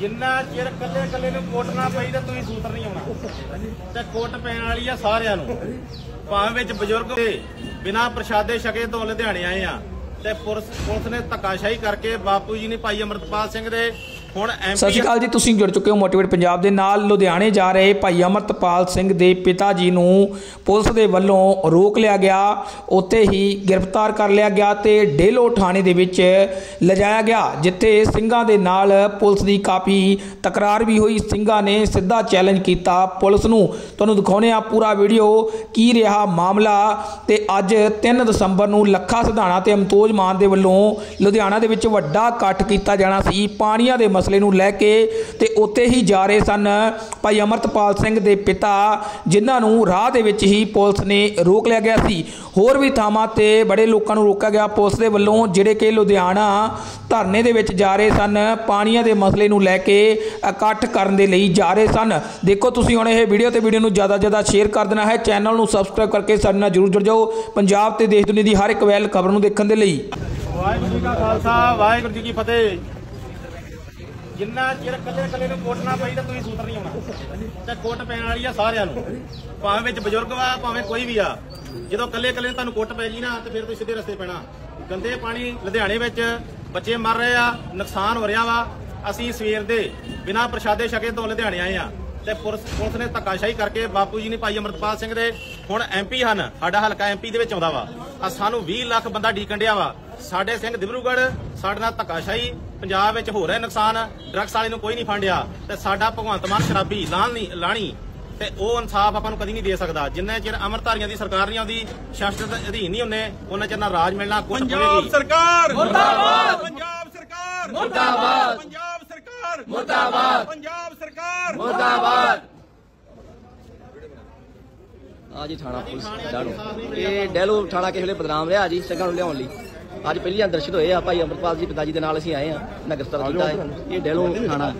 ਜਿੰਨਾ ਚਿਰ ਕੱਲੇ ਕੱਲੇ ਨੂੰ ਕੋਟ ਨਾ ਪਈ ਤਾਂ ਤੁਸੀਂ ਸੂਤਰ ਨਹੀਂ ਆਉਣਾ। ਤੇ ਕੋਟ ਪੈਣ ਵਾਲੀ ਆ ਸਾਰਿਆਂ ਨੂੰ। ਭਾਵੇਂ ਵਿੱਚ ਬਜ਼ੁਰਗ ਤੇ ਬਿਨਾ ਪ੍ਰਸ਼ਾਦੇ ਛਕੇ ਤੋਂ ਲੁਧਿਆਣੇ ਆਏ ਆ। ਤੇ ਪੁਲਿਸ ਪੁਲਿਸ ਨੇ ਧੱਕਾਸ਼ਾਹੀ ਕਰਕੇ ਬਾਪੂ ਜੀ ਨੇ ਭਾਈ ਅਮਰਤਪਾਲ ਸਿੰਘ ਦੇ ਹੁਣ ਸਤਿ ਸ਼੍ਰੀ ਅਕਾਲ ਜੀ, ਤੁਸੀਂ ਜੁੜ ਚੁੱਕੇ ਹੋ ਮੋਟੀਵੇਟ ਪੰਜਾਬ ਦੇ ਨਾਲ। ਲੁਧਿਆਣੇ ਜਾ ਰਹੇ ਭਾਈ ਅਮਰਤਪਾਲ ਸਿੰਘ ਦੇ ਪਿਤਾ ਜੀ ਨੂੰ ਪੁਲਿਸ ਦੇ ਵੱਲੋਂ ਰੋਕ ਲਿਆ ਗਿਆ। ਉੱਥੇ ਹੀ ਗ੍ਰਿਫਤਾਰ ਕਰ ਲਿਆ ਗਿਆ ਤੇ ਡੇਲੋ ਥਾਣੇ ਦੇ ਵਿੱਚ ਲਿਜਾਇਆ ਗਿਆ, ਜਿੱਥੇ ਸਿੰਘਾਂ ਦੇ ਨਾਲ ਪੁਲਿਸ ਦੀ ਕਾਫੀ ਤਕਰਾਰ ਵੀ ਹੋਈ। ਸਿੰਘਾਂ ਨੇ ਸਿੱਧਾ ਚੈਲੰਜ ਕੀਤਾ ਪੁਲਿਸ ਨੂੰ। ਤੁਹਾਨੂੰ ਦਿਖਾਉਣੇ ਆ ਪੂਰਾ ਵੀਡੀਓ, ਕੀ ਰਿਹਾ ਮਾਮਲਾ ਤੇ ਅੱਜ 3 ਦਸੰਬਰ ਨੂੰ ਲੱਖਾ ਸਿਧਾਣਾ ਤੇ ਅਮਤੋਜ ਮਾਨ ਦੇ ਵੱਲੋਂ ਲੁਧਿਆਣਾ ਦੇ ਵਿੱਚ ਵੱਡਾ ਇਕੱਠ ਕੀਤਾ ਜਾਣਾ ਸੀ। ਪਾਣੀਆਂ ਦੇ ਮਸਲੇ ਨੂੰ ਲੈ ਕੇ ਤੇ ਉੱਥੇ ਹੀ ਜਾ ਰਹੇ ਸਨ ਭਾਈ ਅਮਰਤਪਾਲ ਸਿੰਘ ਦੇ ਪਿਤਾ, ਜਿਨ੍ਹਾਂ ਨੂੰ ਰਾਹ ਦੇ ਵਿੱਚ ਹੀ ਪੁਲਿਸ ਨੇ ਰੋਕ ਲਿਆ ਗਿਆ ਸੀ। ਹੋਰ ਵੀ ਥਾਵਾਂ ਤੇ ਬੜੇ ਲੋਕਾਂ ਨੂੰ ਰੋਕਿਆ ਗਿਆ ਪੁਲਿਸ ਦੇ ਵੱਲੋਂ, ਜਿਹੜੇ ਕਿ ਲੁਧਿਆਣਾ ਧਰਨੇ ਦੇ ਵਿੱਚ ਜਾ ਰਹੇ ਸਨ, ਪਾਣੀਆਂ ਦੇ ਮਸਲੇ ਨੂੰ ਲੈ ਕੇ ਇਕੱਠ ਕਰਨ ਦੇ ਲਈ ਜਾ ਰਹੇ ਸਨ। ਦੇਖੋ ਤੁਸੀਂ ਹੁਣ ਇਹ ਵੀਡੀਓ ਤੇ ਵੀਡੀਓ ਨੂੰ ਜ਼ਿਆਦਾ ਜ਼ਿਆਦਾ ਸ਼ੇਅਰ ਕਰ ਦੇਣਾ ਹੈ। ਚੈਨਲ ਨੂੰ ਸਬਸਕ੍ਰਾਈਬ ਕਰਕੇ ਸਾਡੇ ਨਾਲ ਜਰੂਰ ਜੁੜ ਜਾਓ। ਪੰਜਾਬ ਤੇ ਦੇਸ਼ ਦੁਨੀਆ ਦੀ ਹਰ ਇੱਕ ਵੈਲ ਖਬਰ ਨੂੰ ਦੇਖਣ ਦੇ ਲਈ। ਵਾਹਿਗੁਰੂ ਜੀ ਕਾ ਖਾਲਸਾ, ਵਾਹਿਗੁਰੂ ਜੀ ਕੀ ਫਤਿਹ। ਜਿੰਨਾ ਚਿਰ ਕੱਲੇ ਕੱਲੇ ਨੂੰ ਕੋਟ ਨਾ ਪਈ ਤਾਂ ਤੁਸੀਂ ਸੂਤਰ ਨਹੀਂ ਆਉਣਾ। ਤੇ ਕੋਟ ਪੈਣ ਵਾਲੀ ਆ ਸਾਰਿਆਂ ਨੂੰ। ਭਾਵੇਂ ਵਿੱਚ ਬਜ਼ੁਰਗ ਵਾ, ਭਾਵੇਂ ਕੋਈ ਵੀ ਆ। ਜਦੋਂ ਕੱਲੇ ਕੱਲੇ ਤੁਹਾਨੂੰ ਕੋਟ ਪੈ ਜੀ ਨਾ, ਤੇ ਫਿਰ ਤੁਸੀਂ ਸਿੱਧੇ ਰਸਤੇ ਪੈਣਾ। ਗੰਦੇ ਪਾਣੀ ਲੁਧਿਆਣੇ ਵਿੱਚ ਬੱਚੇ ਮਰ ਰਹੇ ਆ, ਨੁਕਸਾਨ ਹੋ ਰਿਹਾ ਵਾ। ਅਸੀਂ ਸਵੇਰ ਦੇ ਬਿਨਾਂ ਪ੍ਰਸ਼ਾਦੇ ਛਕੇ ਤੋਂ ਲੁਧਿਆਣੇ ਆਏ ਆ। ਤੇ ਪੁਲਿਸ ਪੁਲਿਸ ਨੇ ਧੱਕਾਸ਼ਾਹੀ ਕਰਕੇ ਬਾਪੂ ਜੀ ਨੇ ਭਾਈ ਅਮਰਤਪਾਲ ਸਿੰਘ ਦੇ ਹੁਣ ਐਮਪੀ ਹਨ। ਸਾਡਾ ਹਲਕਾ ਐਮਪੀ ਦੇ ਵਿੱਚ ਆਉਂਦਾ ਵਾ। ਆ ਸਾਨੂੰ 20 ਲੱਖ ਬੰਦਾ ਡੀਕਣ ਡਿਆ ਵਾ। ਸਾਡੇ ਸਿੰਘ ਦਿਬਰੂਗੜ੍ਹ ਸਾਡੇ ਨਾਲ ਧੱਕਾਸ਼ਾਹੀ ਪੰਜਾਬ ਵਿੱਚ ਹੋ ਰਿਹਾ ਨੁਕਸਾਨ ਡਰੱਗਸ ਵਾਲੇ ਨੂੰ ਕੋਈ ਨਹੀਂ ਫੰਡਿਆ। ਤੇ ਸਾਡਾ ਭਗਵੰਤ ਮਾਨ ਸ਼ਰਾਬੀ ਲਾਣ ਨਹੀਂ ਲਾਣੀ ਤੇ ਉਹ ਇਨਸਾਫ ਆਪਾਂ ਨੂੰ ਕਦੀ ਨਹੀਂ ਦੇ ਸਕਦਾ। ਜਿੰਨੇ ਚਿਰ ਅਮਰਧਾਰੀਆਂ ਦੀ ਸਰਕਾਰ ਨਹੀਂ ਆਉਂਦੀ ਸ਼ਾਸਤਰ ਦੇ ਅਧੀਨ ਨਹੀਂ ਹੁੰਨੇ ਉਹਨਾਂ ਚਿਰ ਨਾ ਰਾਜ ਮਿਲਣਾ ਕੁਝ ਪੰਜਾਬ ਸਰਕਾਰ! ਮੁਰਦਾਬਾਦ! ਪੰਜਾਬ ਸਰਕਾਰ! ਮੁਰਦਾਬਾਦ! ਪੰਜਾਬ ਸਰਕਾਰ! ਮੁਰਦਾਬਾਦ! ਪੰਜਾਬ ਸਰਕਾਰ! ਆ ਜੀ ਥਾਣਾ ਪੁਲਿਸ ਡਾੜੋ ਇਹ ਡੈਲੋ ਥਾਣਾ ਕਿਸੇ ਵੇਲੇ ਬਦਨਾਮ ਰਿਹਾ ਜੀ ਸਿੰਘਾਂ ਨੂੰ ਲਿਆਉਣ ਲਈ। ਅੱਜ ਪਹਿਲੀਆਂ ਦਰਸ਼ਿਤ ਹੋਏ ਆ, ਭਾਈ ਅੰਮ੍ਰਿਤਪਾਲ ਜੀ, ਪਿਤਾ ਜੀ ਦੇ ਨਾਲ ਅਸੀਂ ਆਏ ਆ, ਨਗਰ ਕੀਤਾ ਹੈ। ਇਹ ਡੈਲੋ ਥਾਣਾ।